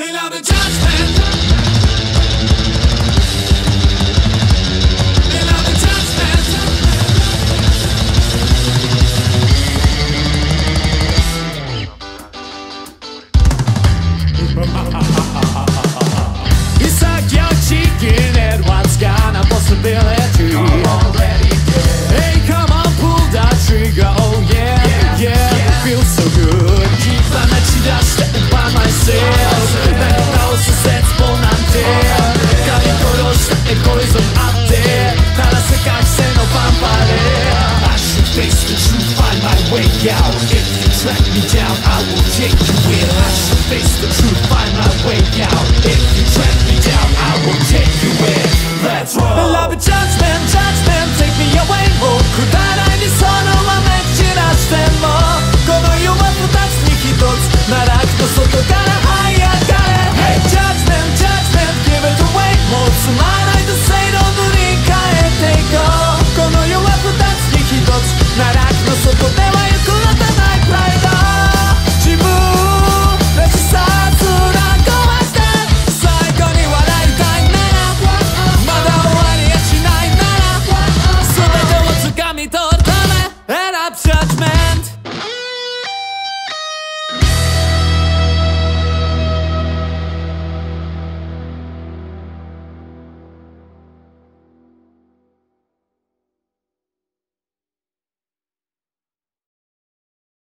And I've been judged way out If you track me down, I will take you in I shall face tramito